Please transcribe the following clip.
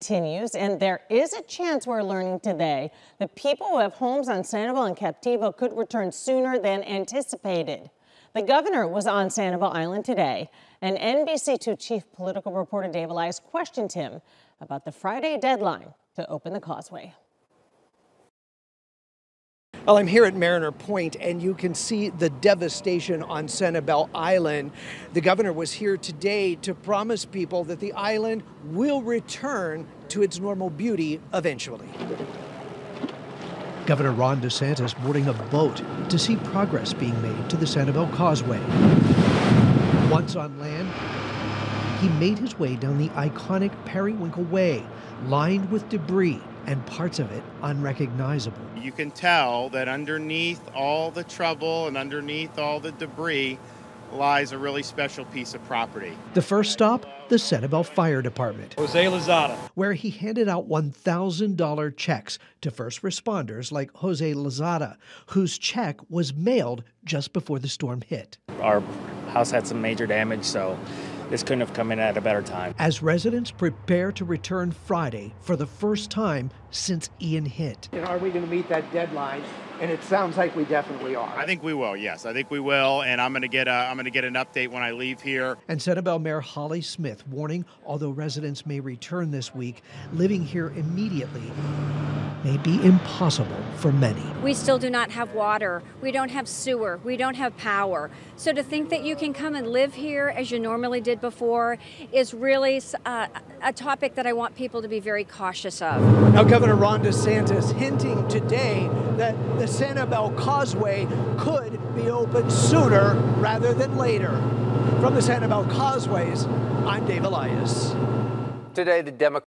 continues, and there is a chance we're learning today that people who have homes on Sanibel and Captiva could return sooner than anticipated. The governor was on Sanibel Island today, and NBC2 chief political reporter Dave Elias questioned him about the Friday deadline to open the causeway. Well, I'm here at Mariner Point, and you can see the devastation on Sanibel Island. The governor was here today to promise people that the island will return to its normal beauty eventually. Governor Ron DeSantis boarding a boat to see progress being made to the Sanibel Causeway. Once on land, he made his way down the iconic Periwinkle Way, lined with debris and parts of it unrecognizable. You can tell that underneath all the trouble and underneath all the debris lies a really special piece of property. The first stop, the Sanibel Fire Department. Jose Lozada. Where he handed out $1,000 checks to first responders like Jose Lozada, whose check was mailed just before the storm hit. Our house had some major damage, so this couldn't have come in at a better time. As residents prepare to return Friday for the first time since Ian hit. And are we going to meet that deadline? And it sounds like we definitely are. I think we will. Yes, I think we will, and I'm going to get a I'm going to get an update when I leave here. And Sanibel Mayor Holly Smith warning although residents may return this week, living here immediately may be impossible for many. We still do not have water. We don't have sewer. We don't have power. So to think that you can come and live here as you normally did before is really uh, a topic that I want people to be very cautious of. Now, Governor Ron DeSantis hinting today that the Sanibel Causeway could be open sooner rather than later. From the Sanibel Causeways, I'm Dave Elias. Today, the Democrats